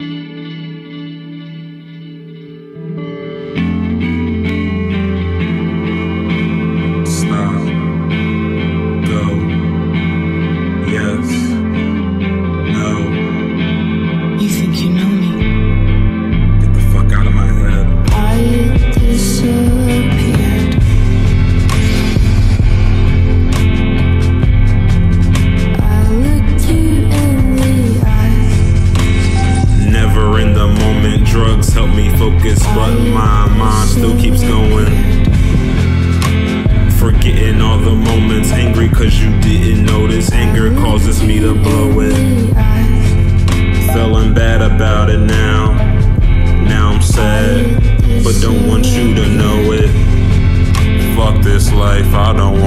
Stop. Help me focus, but my mind still keeps going. Forgetting all the moments. Angry cause you didn't notice. Anger causes me to blow it. Feeling bad about it now. Now I'm sad, but don't want you to know it. Fuck this life, I don't